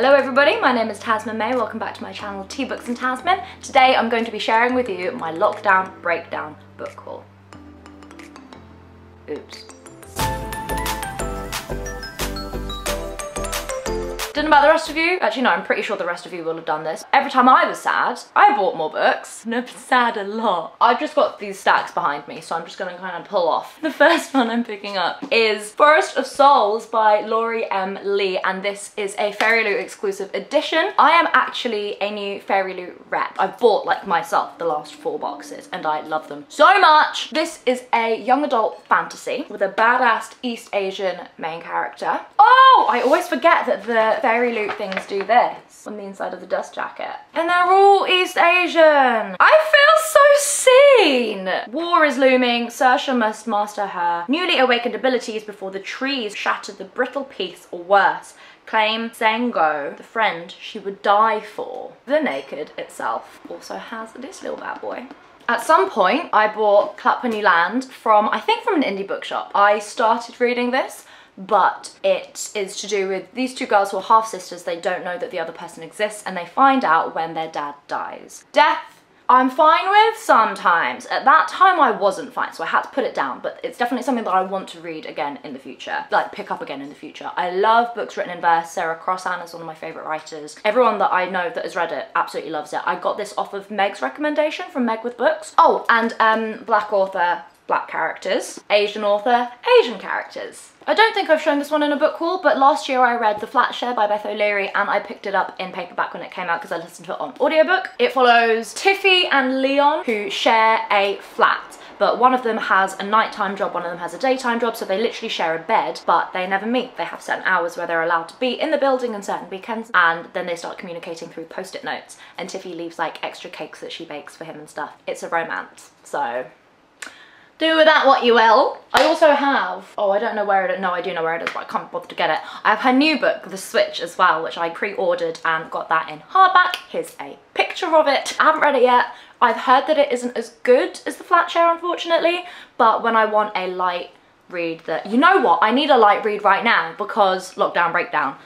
Hello everybody, my name is Tazmyn May. Welcome back to my channel Tea Books and Tazmyn. Today I'm going to be sharing with you my lockdown breakdown book haul. Oops. Don't know about the rest of you. Actually, no, I'm pretty sure the rest of you will have done this. Every time I was sad, I bought more books. And I've been sad a lot. I've just got these stacks behind me, so I'm just gonna kind of pull off. The first one I'm picking up is Forest of Souls by Lori M. Lee, and this is a FairyLoot exclusive edition. I am actually a new FairyLoot rep. I've bought, like, myself the last four boxes, and I love them so much. This is a young adult fantasy with a badass East Asian main character. Oh, I always forget that the FairyLoot things do this on the inside of the dust jacket. And they're all East Asian. I feel so seen. War is looming. Sirscha must master her newly awakened abilities before the trees shatter the brittle peace or worse claim Sengo, the friend she would die for. The Naked itself also has this little bad boy. At some point, I bought Clap When You Land from, I think from an indie bookshop. I started reading this but it is to do with these two girls who are half sisters. They don't know that the other person exists and they find out when their dad dies. Death I'm fine with sometimes. At that time I wasn't fine, so I had to put it down, but it's definitely something that I want to read again in the future, like pick up again in the future. I love books written in verse. Sarah Crossan is one of my favorite writers. Everyone that I know that has read it absolutely loves it. I got this off of Meg's recommendation from Meg with Books. Oh, and um, black author black characters, Asian author, Asian characters. I don't think I've shown this one in a book haul, but last year I read The Flat Share by Beth O'Leary and I picked it up in paperback when it came out because I listened to it on audiobook. It follows Tiffy and Leon who share a flat but one of them has a nighttime job, one of them has a daytime job, so they literally share a bed, but they never meet. They have certain hours where they're allowed to be in the building and certain weekends, and then they start communicating through post-it notes, and Tiffy leaves like extra cakes that she bakes for him and stuff. It's a romance, so do with that what you will. I also have, oh, I don't know where it is. No, I do know where it is, but I can't bother to get it. I have her new book, The Switch, as well, which I pre-ordered and got that in hardback. Here's a picture of it. I haven't read it yet. I've heard that it isn't as good as The Flat Share, unfortunately, but when I want a light read that, you know what, I need a light read right now because lockdown breakdown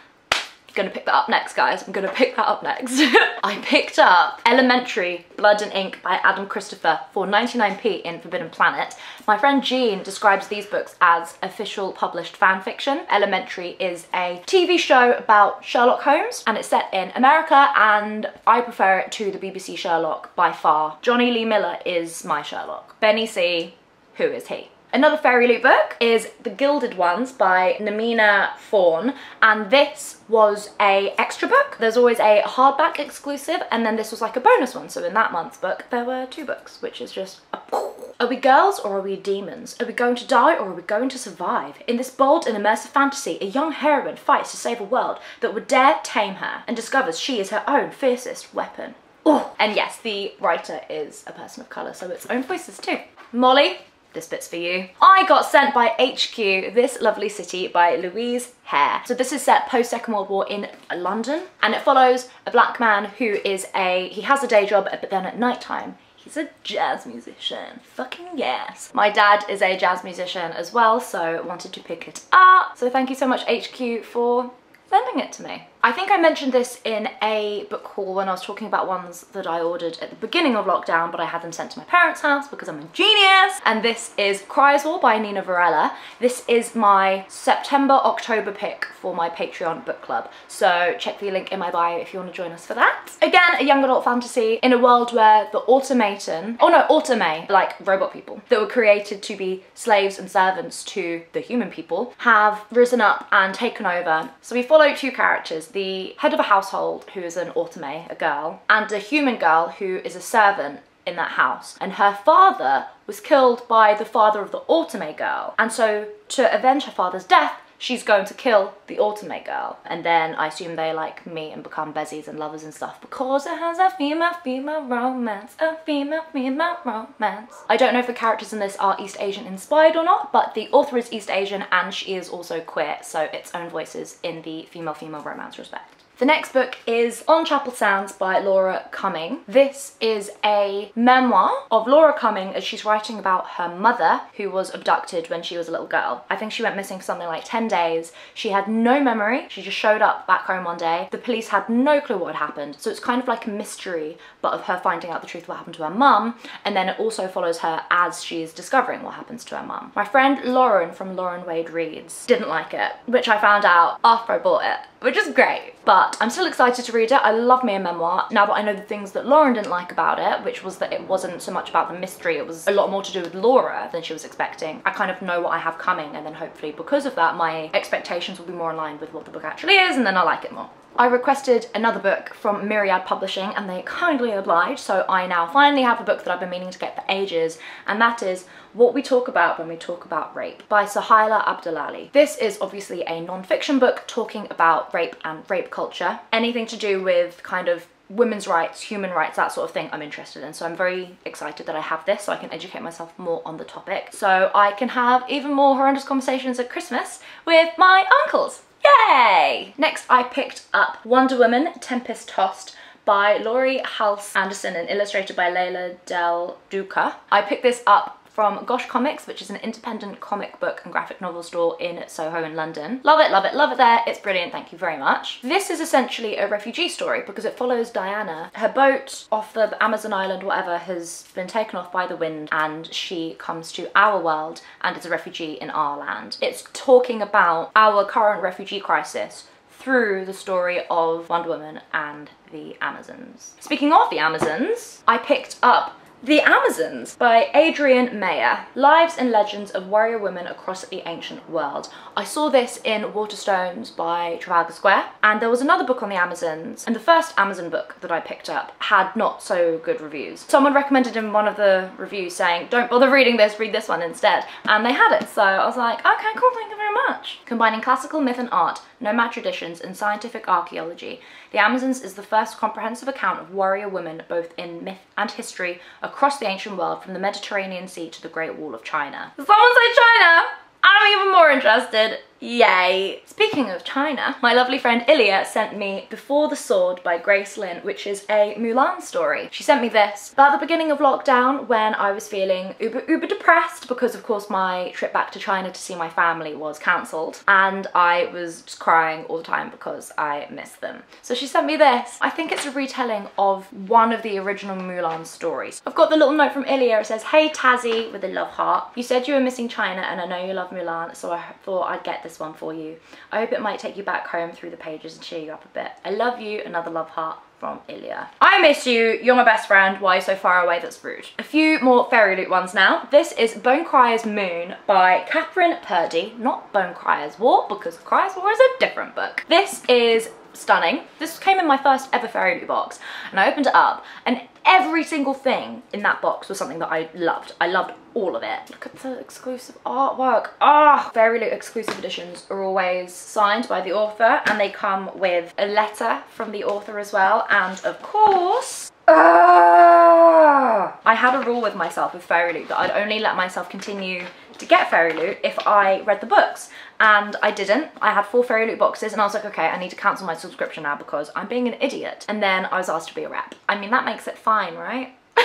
gonna pick that up next guys. I'm gonna pick that up next. I picked up elementary blood and ink by adam christopher for 99p in forbidden planet. My friend jean describes these books as official published fan fiction. Elementary is a tv show about sherlock holmes and it's set in america and i prefer it to the bbc sherlock by far. Jonny lee miller is my sherlock. Benny c who is he Another FairyLoot book is The Gilded Ones by Namina Forna and this was a extra book. There's always a hardback exclusive and then this was like a bonus one. So in that month's book there were two books which is just Are we girls or are we demons? Are we going to die or are we going to survive? In this bold and immersive fantasy, a young heroine fights to save a world that would dare tame her and discovers she is her own fiercest weapon. Oh, and yes, the writer is a person of colour, so its own voices too. Molly, this bit's for you. I got sent by HQ This Lovely City by Louise Hare. So this is set post Second World War in London and it follows a black man who is a, he has a day job but then at night time He's a jazz musician. Fucking yes. My dad is a jazz musician as well, so wanted to pick it up. So thank you so much HQ for sending it to me. I think I mentioned this in a book haul when I was talking about ones that I ordered at the beginning of lockdown, but I had them sent to my parents' house because I'm a genius. And this is Crier's War by Nina Varela. This is my September-October pick for my Patreon book club. So check the link in my bio if you want to join us for that. Again, a young adult fantasy in a world where the automaton, oh no, autome, like robot people, that were created to be slaves and servants to the human people, have risen up and taken over. So we follow two characters, the head of a household who is an autome, a girl, and a human girl who is a servant in that house. And her father was killed by the father of the autome girl. And so to avenge her father's death, she's going to kill the autome girl. And then I assume they like meet and become bezies and lovers and stuff because it has a female-female romance, a female-female romance. I don't know if the characters in this are East Asian inspired or not, but the author is East Asian and she is also queer, so its own voices in the female-female romance respect. The next book is On Chapel Sands by Laura Cumming. This is a memoir of Laura Cumming as she's writing about her mother who was abducted when she was a little girl. I think she went missing for something like 10 days. She had no memory. She just showed up back home one day. The police had no clue what had happened. So it's kind of like a mystery, but of her finding out the truth what happened to her mum. And then it also follows her as she's discovering what happens to her mum. My friend Lauren from Lauren Wade Reads didn't like it, which I found out after I bought it which is great. But I'm still excited to read it. I love me a memoir. Now that I know the things that Lauren didn't like about it, which was that it wasn't so much about the mystery, it was a lot more to do with Laura than she was expecting. I kind of know what I have coming and then hopefully because of that, my expectations will be more aligned with what the book actually is and then I'll like it more. I requested another book from Myriad Publishing and they kindly obliged, so I now finally have a book that I've been meaning to get for ages, and that is What We Talk About When We Talk About Rape by Sohaila Abdulali. This is obviously a non-fiction book talking about rape and rape culture. Anything to do with kind of women's rights, human rights, that sort of thing I'm interested in. So I'm very excited that I have this so I can educate myself more on the topic. So I can have even more horrendous conversations at Christmas with my uncles. Yay! Next I picked up Wonder Woman Tempest Tossed by Laurie Halse Anderson and illustrated by Leila Del Duca. I picked this up from Gosh Comics, which is an independent comic book and graphic novel store in Soho in London. Love it, love it, love it there. It's brilliant, thank you very much. This is essentially a refugee story because it follows Diana. Her boat off the Amazon island, whatever, has been taken off by the wind and she comes to our world and is a refugee in our land. It's talking about our current refugee crisis through the story of Wonder Woman and the Amazons. Speaking of the Amazons, I picked up the Amazons by Adrienne Mayor, Lives and Legends of Warrior Women Across the Ancient World. I saw this in Waterstones by Trafalgar Square and there was another book on the Amazons and the first Amazon book that I picked up had not so good reviews. Someone recommended in one of the reviews saying don't bother reading this, read this one instead and they had it so I was like okay cool thank you very much. Combining classical myth and art, nomad traditions and scientific archaeology, The Amazons is the first comprehensive account of warrior women both in myth and history across the ancient world from the Mediterranean Sea to the Great Wall of China. Someone say China! I'm even more interested. Yay. Speaking of China, my lovely friend Ilya sent me Before the Sword by Grace Lin, which is a Mulan story. She sent me this about the beginning of lockdown when I was feeling uber uber depressed because of course my trip back to China to see my family was cancelled and I was just crying all the time because I missed them. So she sent me this. I think it's a retelling of one of the original Mulan stories. I've got the little note from Ilya. It says, Hey Tazzy with a love heart. You said you were missing China and I know you love Mulan so I thought I'd get this this one for you. I hope it might take you back home through the pages and cheer you up a bit. I love you, another love heart from Ilya. I miss you, you're my best friend, why so far away that's rude. A few more Fairy Loot ones now. This is Bone Crier's Moon by Kathryn Purdie, not Bone Crier's War, because Crier's War is a different book. This is stunning. This came in my first ever Fairy Loot box and I opened it up and every single thing in that box was something that I loved. I loved all of it. Look at the exclusive artwork. Ah, oh, Fairy Loot exclusive editions are always signed by the author and they come with a letter from the author as well. And of course, uh, I had a rule with myself with Fairy Loot that I'd only let myself continue to get Fairy Loot if I read the books and I didn't. I had four Fairy Loot boxes and I was like, okay, I need to cancel my subscription now because I'm being an idiot. And then I was asked to be a rep. I mean, that makes it fine, right?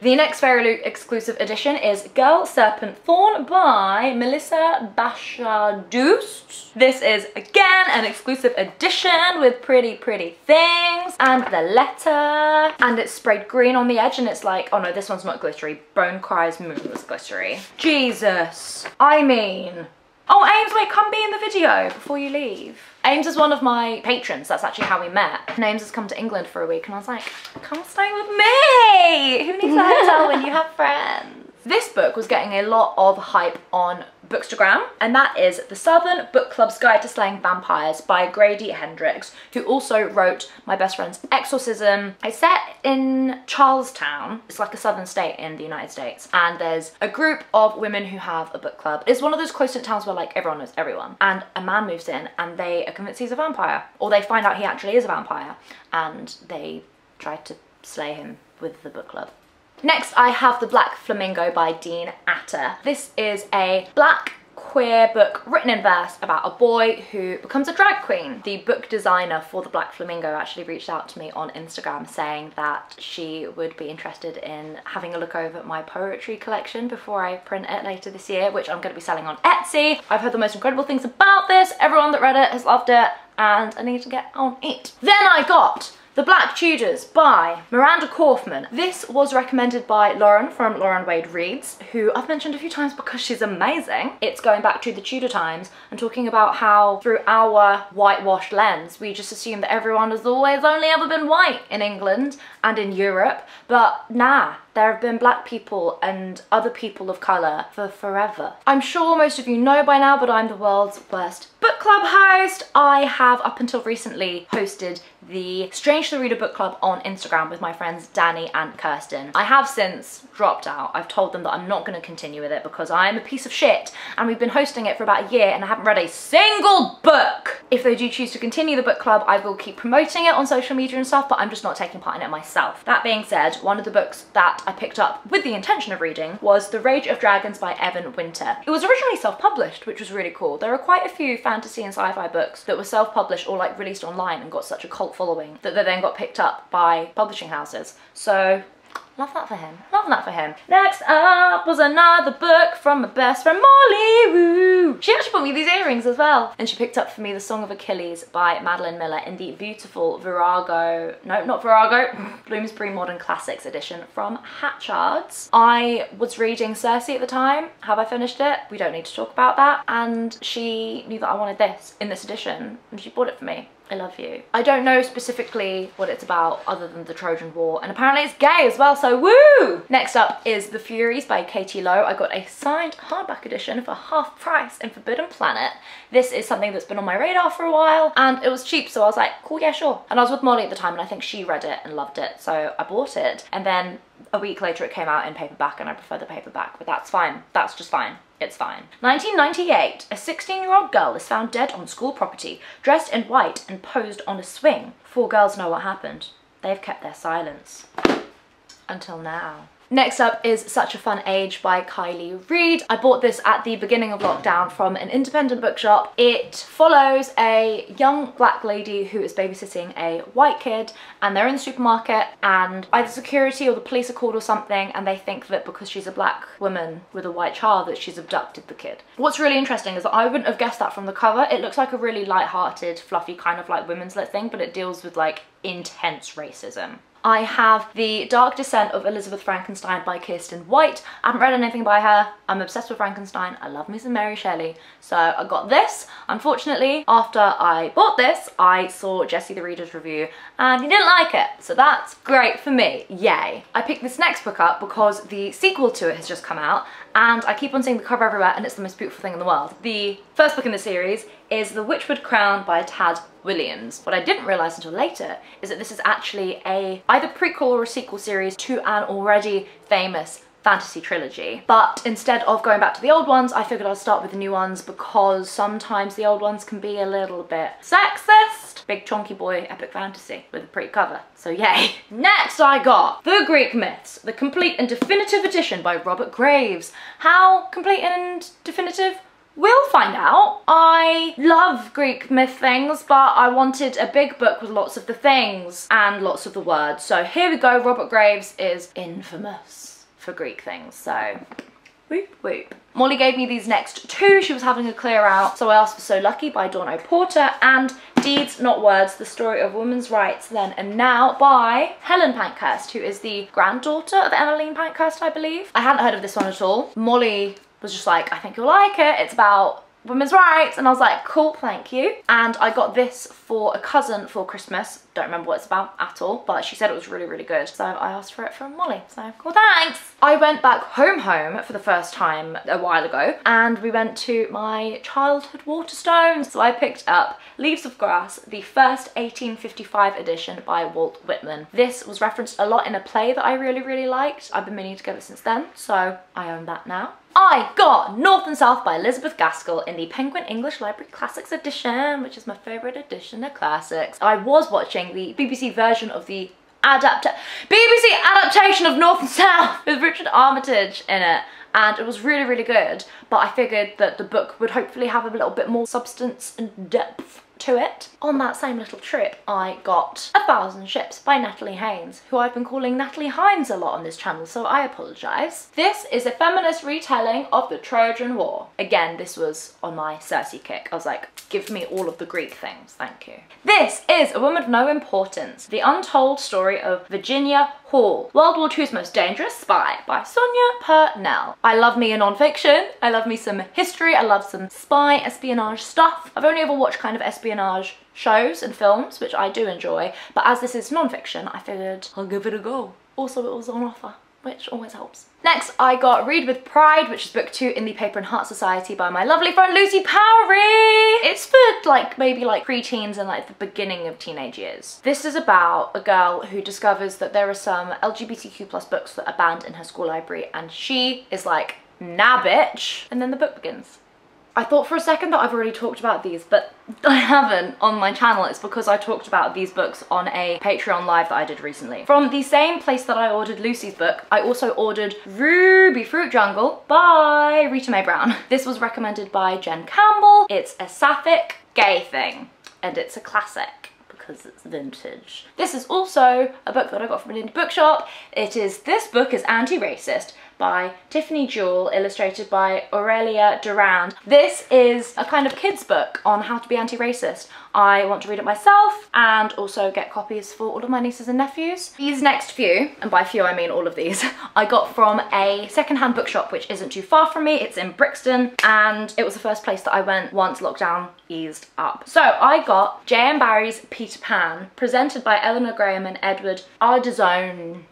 the next Fairy Loot exclusive edition is Girl Serpent Thorn by Melissa Bashardoust. This is again an exclusive edition with pretty pretty things and the letter and it's sprayed green on the edge and it's like oh no this one's not glittery Bone Crier's Moon was glittery Jesus I mean Oh, Ames, wait, come be in the video before you leave. Ames is one of my patrons. That's actually how we met. And Ames has come to England for a week and I was like, come stay with me. Who needs a hotel when you have friends? This book was getting a lot of hype on Bookstagram, and that is The Southern Book Club's Guide to Slaying Vampires by Grady Hendrix, who also wrote My Best Friend's Exorcism. It's set in Charlestown. It's like a southern state in the United States, and there's a group of women who have a book club. It's one of those close-knit towns where like everyone knows everyone, and a man moves in and they are convinced he's a vampire, or they find out he actually is a vampire, and they try to slay him with the book club. Next, I have The Black Flamingo by Dean Atta. This is a black queer book written in verse about a boy who becomes a drag queen. The book designer for The Black Flamingo actually reached out to me on Instagram saying that she would be interested in having a look over my poetry collection before I print it later this year, which I'm going to be selling on Etsy. I've heard the most incredible things about this. Everyone that read it has loved it and I need to get on it. Then I got the Black Tudors by Miranda Kaufmann. This was recommended by Lauren from Lauren Wade Reads, who I've mentioned a few times because she's amazing. It's going back to the Tudor times and talking about how through our whitewashed lens, we just assume that everyone has always only ever been white in England and in Europe, but nah, there have been black people and other people of colour for forever. I'm sure most of you know by now, but I'm the world's worst book club host. I have up until recently hosted the Strange to the Reader book club on Instagram with my friends Danny and Kirsten. I have since dropped out. I've told them that I'm not going to continue with it because I'm a piece of shit and we've been hosting it for about a year and I haven't read a single book. If they do choose to continue the book club, I will keep promoting it on social media and stuff, but I'm just not taking part in it myself. That being said, one of the books that I picked up with the intention of reading was The Rage of Dragons by Evan Winter. It was originally self-published, which was really cool. There are quite a few fantasy and sci-fi books that were self-published or like released online and got such a cult following that they then got picked up by publishing houses. So Love that for him. Love that for him. Next up was another book from my best friend Molly Woo. She actually bought me these earrings as well. And she picked up for me The Song of Achilles by Madeline Miller in the beautiful Virago, no, not Virago, Bloomsbury Modern Classics edition from Hatchards. I was reading Circe at the time. Have I finished it? We don't need to talk about that. And she knew that I wanted this in this edition and she bought it for me. I love you. I don't know specifically what it's about other than the Trojan War and apparently it's gay as well so woo! Next up is The Furies by Katie Lowe. I got a signed hardback edition for half price in Forbidden Planet. This is something that's been on my radar for a while and it was cheap so I was like cool yeah sure. And I was with Molly at the time and I think she read it and loved it so I bought it and then a week later it came out in paperback and I prefer the paperback but that's fine. That's just fine. It's fine. 1998, a 16-year-old girl is found dead on school property, dressed in white and posed on a swing. Four girls know what happened. They've kept their silence. Until now. Next up is Such a Fun Age by Kiley Reid. I bought this at the beginning of lockdown from an independent bookshop. It follows a young black lady who is babysitting a white kid and they're in the supermarket and either security or the police are called or something and they think that because she's a black woman with a white child that she's abducted the kid. What's really interesting is that I wouldn't have guessed that from the cover. It looks like a really light-hearted, fluffy kind of like women's lit thing, but it deals with like intense racism. I have The Dark Descent of Elizabeth Frankenstein by Kiersten White. I haven't read anything by her. I'm obsessed with Frankenstein. I love me some Mary Shelley. So I got this. Unfortunately, after I bought this, I saw Jesse the Reader's review and he didn't like it. So that's great for me. Yay. I picked this next book up because the sequel to it has just come out and I keep on seeing the cover everywhere and it's the most beautiful thing in the world. The first book in the series is The Witchwood Crown by Tad Williams. What I didn't realise until later is that this is actually a either prequel or a sequel series to an already famous fantasy trilogy. But instead of going back to the old ones, I figured I'd start with the new ones because sometimes the old ones can be a little bit sexist. Big chonky boy epic fantasy with a pretty cover, so yay. Next I got The Greek Myths, the complete and definitive edition by Robert Graves. How complete and definitive? We'll find out. I love Greek myth things, but I wanted a big book with lots of the things and lots of the words. So here we go, Robert Graves is infamous for Greek things, so whoop whoop. Molly gave me these next two. She was having a clear out, so I asked for So Lucky by Dawn Porter and Deeds Not Words, The Story of Women's Rights Then and Now by Helen Pankhurst, who is the granddaughter of Emmeline Pankhurst, I believe. I hadn't heard of this one at all. Molly was just like, I think you'll like it. It's about women's rights and I was like cool thank you. And I got this for a cousin for Christmas. Don't remember what it's about at all but she said it was really really good. So I asked for it from Molly. So cool thanks. I went back home home for the first time a while ago and we went to my childhood Waterstones so I picked up Leaves of Grass the first 1855 edition by Walt Whitman. This was referenced a lot in a play that I really really liked. I've been meaning to get it since then so I own that now I got North and South by Elizabeth Gaskell in the Penguin English Library Classics edition, which is my favourite edition of classics. I was watching the BBC version of the adapt BBC adaptation of North and South with Richard Armitage in it and it was really really good but I figured that the book would hopefully have a little bit more substance and depth to it. On that same little trip, I got A Thousand Ships by Natalie Haynes, who I've been calling Natalie Hines a lot on this channel, so I apologise. This is a feminist retelling of the Trojan War. Again, this was on my Circe kick. I was like, give me all of the Greek things, thank you. This is A Woman of No Importance, the untold story of Virginia Hall, World War II's most dangerous spy by Sonia Purnell. I love me a non-fiction, I love me some history, I love some spy espionage stuff. I've only ever watched kind of espionage shows and films, which I do enjoy, but as this is non-fiction, I figured I'll give it a go. Also, it was on offer which always helps. Next, I got Read with Pride, which is book two in the Paper and Heart Society by my lovely friend Lucy Powrie. It's for like maybe like pre-teens and like the beginning of teenage years. This is about a girl who discovers that there are some LGBTQ plus books that are banned in her school library and she is like, nah bitch. And then the book begins. I thought for a second that I've already talked about these, but I haven't on my channel. It's because I talked about these books on a Patreon live that I did recently. From the same place that I ordered Lucy's book, I also ordered Rubyfruit Jungle by Rita Mae Brown. This was recommended by Jen Campbell. It's a sapphic gay thing, and it's a classic because it's vintage. This is also a book that I got from an indie bookshop. It is, this book is anti-racist by Tiffany Jewell, illustrated by Aurelia Durand. This is a kind of kids book on how to be anti-racist. I want to read it myself and also get copies for all of my nieces and nephews. These next few, and by few I mean all of these, I got from a secondhand bookshop which isn't too far from me. It's in Brixton and it was the first place that I went once lockdown eased up. So I got J.M. Barrie's Peter Pan, presented by Eleanor Graham and Edward Ardizzone.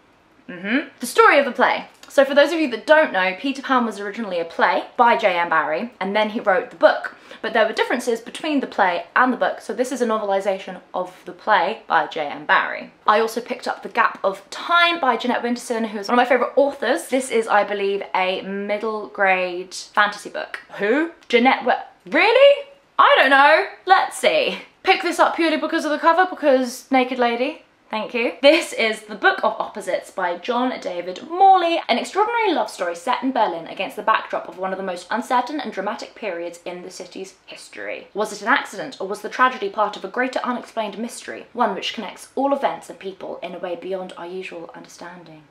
Mm -hmm. The story of the play. So for those of you that don't know, Peter Pan was originally a play by J.M. Barrie, and then he wrote the book. But there were differences between the play and the book, so this is a novelisation of the play by J.M. Barrie. I also picked up The Gap of Time by Jeanette Winterson, who is one of my favourite authors. This is, I believe, a middle grade fantasy book. Who? Jeanette Really? I don't know. Let's see. Pick this up purely because of the cover, because Naked Lady. Thank you. This is The Book of Opposites by John David Morley, an extraordinary love story set in Berlin against the backdrop of one of the most uncertain and dramatic periods in the city's history. Was it an accident or was the tragedy part of a greater unexplained mystery, one which connects all events and people in a way beyond our usual understanding?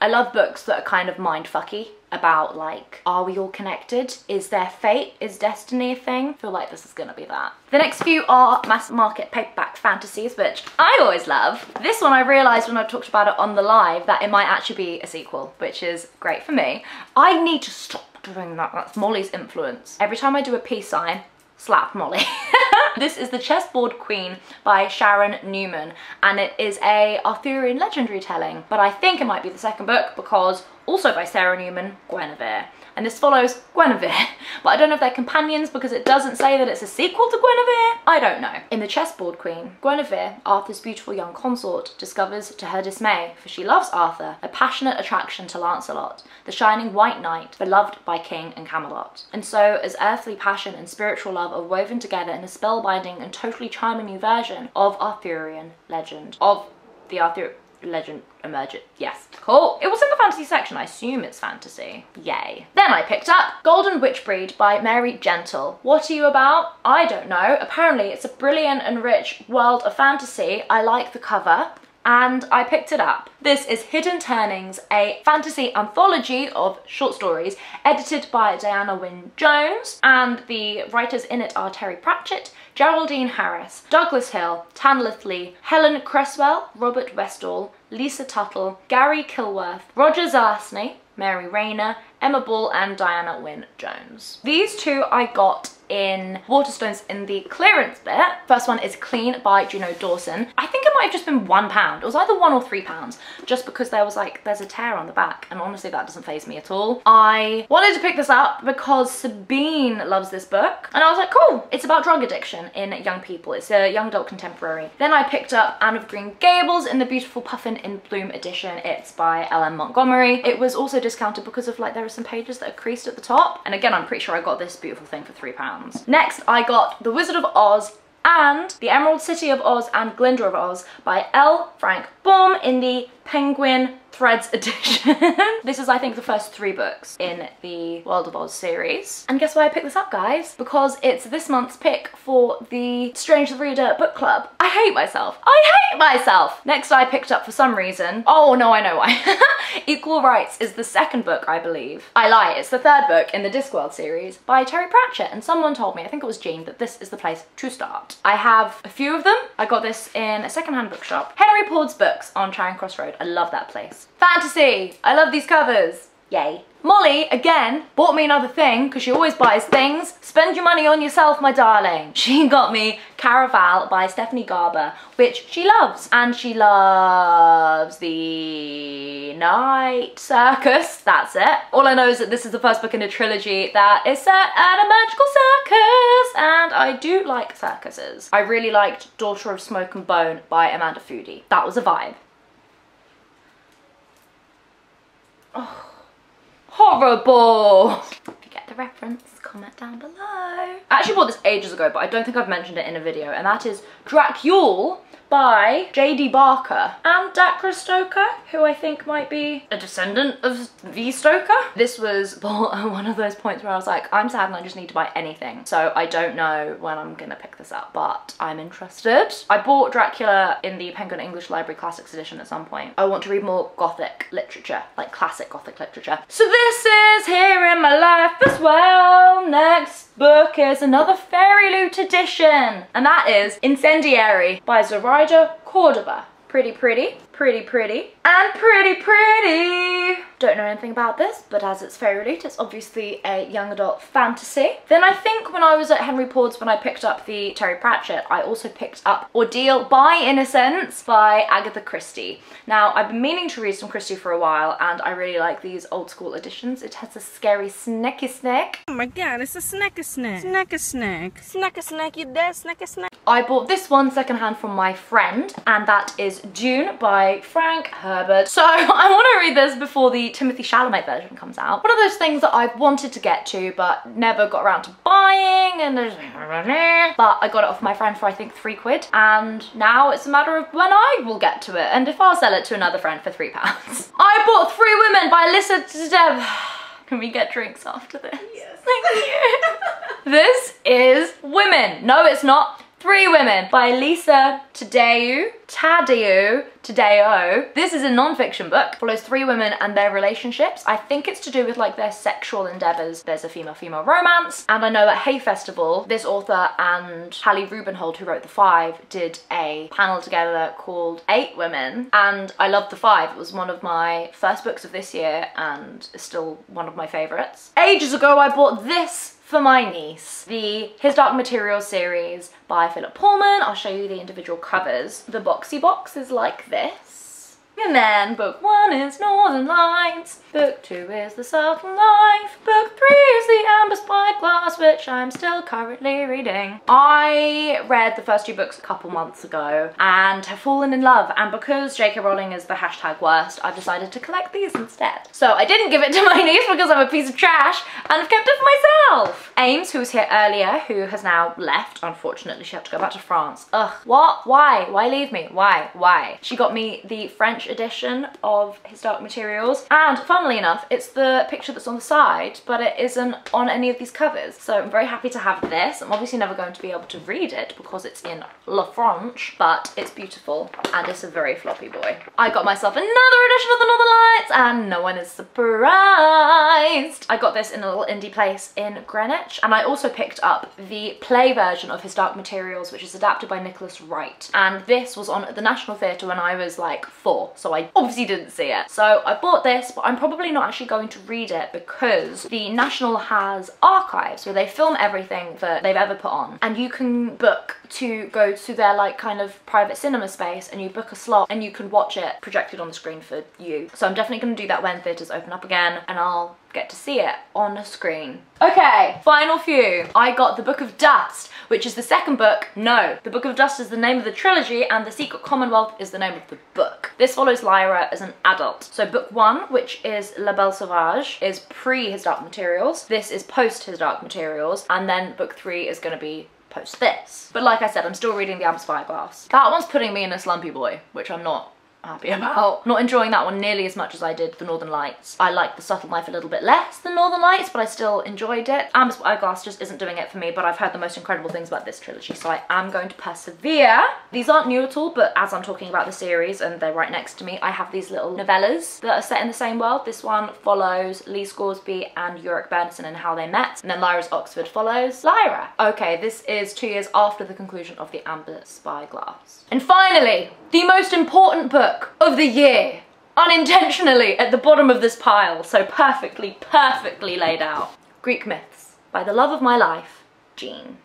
I love books that are kind of mindfucky about like, are we all connected? Is there fate? Is destiny a thing? I feel like this is gonna be that. The next few are mass market paperback fantasies, which I always love. This one I realized when I talked about it on the live that it might actually be a sequel, which is great for me. I need to stop doing that. That's Molly's influence. Every time I do a peace sign, slap Molly. this is The Chessboard Queen by Sharan Newman and it is a Arthurian legend retelling but I think it might be the second book because also by Sarah Newman, Guinevere and this follows Guinevere. But I don't know if they're companions because it doesn't say that it's a sequel to Guinevere. I don't know. In The Chessboard Queen, Guinevere, Arthur's beautiful young consort, discovers to her dismay, for she loves Arthur, a passionate attraction to Lancelot, the shining white knight, beloved by King and Camelot. And so, as earthly passion and spiritual love are woven together in a spellbinding and totally charming new version of Arthurian legend, of the Arthur legend emergent. Yes, cool. It was in the fantasy section. I assume it's fantasy. Yay. Then I picked up Golden Witchbreed by Mary Gentle. What are you about? I don't know. Apparently it's a brilliant and rich world of fantasy. I like the cover and I picked it up. This is Hidden Turnings, a fantasy anthology of short stories edited by Diana Wynne Jones and the writers in it are Terry Pratchett, Geraldine Harris, Douglas Hill, Tanith Lee, Helen Cresswell, Robert Westall, Lisa Tuttle, Garry Kilworth, Roger Zelazny, Mary Rayner, Emma Bull and Diana Wynne Jones. These two I got in Waterstones in the clearance bit. First one is Clean by Juno Dawson. I think it might have just been one pound. It was either one or three pounds just because there was like, there's a tear on the back and honestly that doesn't faze me at all. I wanted to pick this up because Sabine loves this book and I was like, cool. It's about drug addiction in young people. It's a young adult contemporary. Then I picked up Anne of Green Gables in the beautiful Puffin in Bloom edition. It's by L.M. Montgomery. It was also discounted because of like, there are some pages that are creased at the top. And again, I'm pretty sure I got this beautiful thing for three pounds. Next, I got The Wizard of Oz and The Emerald City of Oz and Glinda of Oz by L. Frank Baum in the Penguin Threads edition. this is, I think, the first three books in the World of Oz series. And guess why I picked this up, guys? Because it's this month's pick for the Strange the Reader book club. I hate myself. I hate myself! Next I picked up for some reason, oh no, I know why. Equal Rites is the second book, I believe. I lie, it's the third book in the Discworld series by Terry Pratchett. And someone told me, I think it was Jean, that this is the place to start. I have a few of them. I got this in a secondhand bookshop. Henry Pordes books on Charing Cross Road. I love that place. Fantasy! I love these covers. Yay. Molly, again, bought me another thing, because she always buys things. Spend your money on yourself, my darling. She got me Caraval by Stephanie Garber, which she loves. And she loves the Night Circus, that's it. All I know is that this is the first book in a trilogy that is set at a magical circus, and I do like circuses. I really liked Daughter of Smoke and Bone by Amanda Foody. That was a vibe. Oh, horrible. If you get the reference, comment down below. I actually bought this ages ago, but I don't think I've mentioned it in a video, and that is Dracul by J.D. Barker and Dacre Stoker, who I think might be a descendant of V. Stoker. This was one of those points where I was like, I'm sad and I just need to buy anything. So I don't know when I'm gonna pick this up, but I'm interested. I bought Dracula in the Penguin English Library Classics edition at some point. I want to read more Gothic literature, like classic Gothic literature. So this is Here in My Life as well. Next book is another Fairy Loot edition, and that is Incendiary by Zoraida Cordova. Pretty pretty, pretty pretty, and pretty pretty. Don't know anything about this, but as it's Fairy Loot, it's obviously a young adult fantasy. Then I think when I was at Henry Pordes when I picked up the Terry Pratchett, I also picked up Ordeal by Innocence by Agatha Christie. Now, I've been meaning to read some Christie for a while, and I really like these old school editions. It has a scary snacky snack. Oh my god, it's a snack a snack. Snack a snack. Snack a snack, you there, snack a snack. I bought this one secondhand from my friend, and that is Dune by Frank Herbert. So I want to read this before the Timothée Chalamet version comes out. One of those things that I've wanted to get to, but never got around to buying, and there's but I got it off my friend for I think three quid, and now it's a matter of when I will get to it, and if I'll sell it to another friend for three pounds. I bought Three Women by Alyssa Deb. Can we get drinks after this? Yes. Thank you. this is Women. No, it's not. Three Women by Lisa Tadeu, Tadeu, Tadeo. This is a non-fiction book, follows three women and their relationships. I think it's to do with like their sexual endeavors. There's a female-female romance. And I know at Hay Festival, this author and Hallie Rubenhold, who wrote The Five, did a panel together called Eight Women. And I loved The Five. It was one of my first books of this year and is still one of my favorites. Ages ago, I bought this for my niece, the His Dark Materials series by Philip Pullman. I'll show you the individual covers. The boxy box is like this. And then book one is Northern Lights, book two is The Subtle Knife, book three is The Amber Spyglass, which I'm still currently reading. I read the first two books a couple months ago and have fallen in love and because J.K. Rowling is the hashtag worst, I've decided to collect these instead. So I didn't give it to my niece because I'm a piece of trash and I've kept it for myself. Ames, who was here earlier, who has now left, unfortunately she had to go back to France. Ugh, what? Why? Why leave me? Why? Why? She got me the French edition of His Dark Materials. And funnily enough, it's the picture that's on the side, but it isn't on any of these covers. So I'm very happy to have this. I'm obviously never going to be able to read it because it's in La French, but it's beautiful and it's a very floppy boy. I got myself another edition of the Northern Lights and no one is surprised. I got this in a little indie place in Greenwich and I also picked up the play version of His Dark Materials which is adapted by Nicholas Wright and this was on at the National Theatre when I was like four so I obviously didn't see it. So I bought this but I'm probably not actually going to read it because the National has archives where they film everything that they've ever put on and you can book to go to their like kind of private cinema space and you book a slot and you can watch it projected on the screen for you. So I'm definitely going to do that when theatres open up again and I'll get to see it on a screen. Okay, final few. I got The Book of Dust, which is the second book. No, The Book of Dust is the name of the trilogy and The Secret Commonwealth is the name of the book. This follows Lyra as an adult. So book one, which is La Belle Sauvage, is pre His Dark Materials. This is post His Dark Materials. And then book three is going to be post this. But like I said, I'm still reading the Amber Spyglass. That one's putting me in a slumpy boy, which I'm not happy about. Not enjoying that one nearly as much as I did the Northern Lights. I like The Subtle Knife a little bit less than Northern Lights, but I still enjoyed it. Amber Spyglass just isn't doing it for me, but I've heard the most incredible things about this trilogy, so I am going to persevere. These aren't new at all, but as I'm talking about the series and they're right next to me, I have these little novellas that are set in the same world. This one follows Lee Scoresby and Iorek Byrnison and how they met, and then Lyra's Oxford follows Lyra. Okay, this is two years after the conclusion of the Amber Spyglass. And finally, the most important book of the year unintentionally at the bottom of this pile, so perfectly, perfectly laid out. Greek Myths by the love of my life, Jean.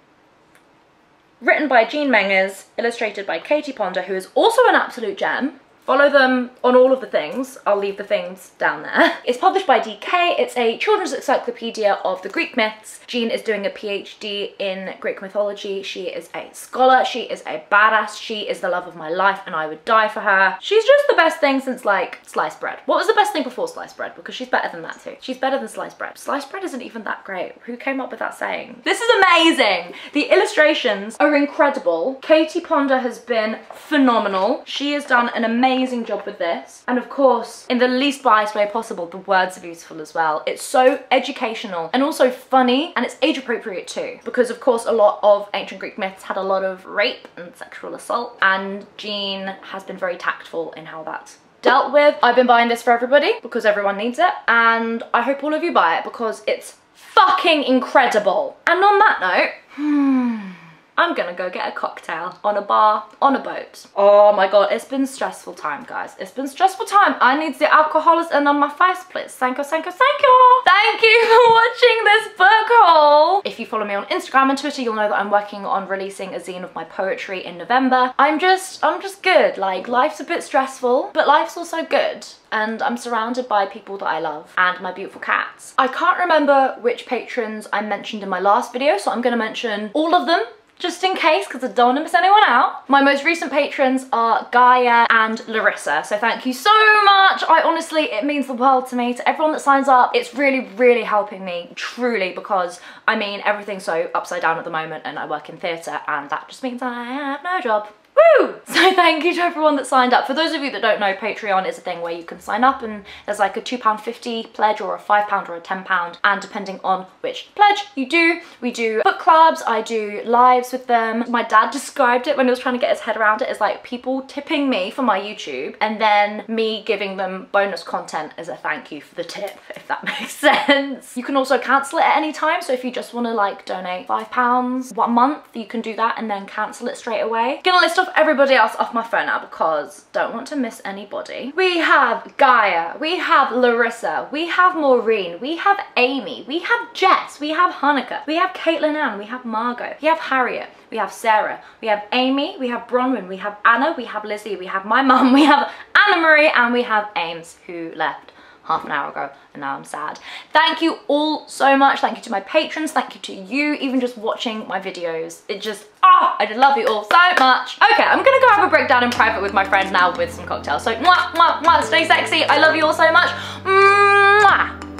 Written by Jean Menzies, illustrated by Katie Ponder, who is also an absolute gem. Follow them on all of the things. I'll leave the things down there. It's published by DK. It's a children's encyclopedia of the Greek myths. Jean is doing a PhD in Greek mythology. She is a scholar. She is a badass. She is the love of my life and I would die for her. She's just the best thing since like sliced bread. What was the best thing before sliced bread? Because she's better than that too. She's better than sliced bread. Sliced bread isn't even that great. Who came up with that saying? This is amazing. The illustrations are incredible. Katie Ponder has been phenomenal. She has done an amazing amazing job with this. And of course, in the least biased way possible, the words are beautiful as well. It's so educational and also funny and it's age appropriate too. Because of course, a lot of ancient Greek myths had a lot of rape and sexual assault and Jean has been very tactful in how that's dealt with. I've been buying this for everybody because everyone needs it and I hope all of you buy it because it's fucking incredible. And on that note, hmm, I'm gonna go get a cocktail on a bar on a boat. Oh my god, it's been stressful time, guys. It's been stressful time. I need the alcohols and on my face, please. Thank you, thank you, thank you. Thank you for watching this book haul. If you follow me on Instagram and Twitter, you'll know that I'm working on releasing a zine of my poetry in November. I'm just, I'm just good. Like, life's a bit stressful, but life's also good and I'm surrounded by people that I love and my beautiful cats. I can't remember which patrons I mentioned in my last video, so I'm gonna mention all of them just in case because I don't want to miss anyone out. My most recent patrons are Gaia and Larissa, so thank you so much. I honestly, it means the world to me. To everyone that signs up, it's really, really helping me, truly, because I mean, everything's so upside down at the moment and I work in theatre and that just means I have no job. Woo! So thank you to everyone that signed up. For those of you that don't know, Patreon is a thing where you can sign up and there's like a £2.50 pledge or a £5 or a £10 and depending on which pledge you do, we do book clubs, I do lives with them. My dad described it when he was trying to get his head around it as like people tipping me for my YouTube and then me giving them bonus content as a thank you for the tip, if that makes sense. You can also cancel it at any time. So if you just want to like donate £5 one month, you can do that and then cancel it straight away. Gonna list off everybody else off my phone now because don't want to miss anybody. We have Gaia, we have Larissa, we have Maureen, we have Amy, we have Jess, we have Hanukkah, we have Caitlin Ann, we have Margot, we have Harriet, we have Sarah, we have Amy, we have Bronwyn, we have Anna, we have Lizzie, we have my mum, we have Anna Marie, and we have Ames who left half an hour ago and now I'm sad. Thank you all so much. Thank you to my patrons. Thank you to you even just watching my videos. It just, ah, oh, I love you all so much. Okay, I'm gonna go have a breakdown in private with my friend now with some cocktails. So mwah, mwah, mwah, stay sexy. I love you all so much. Mwah.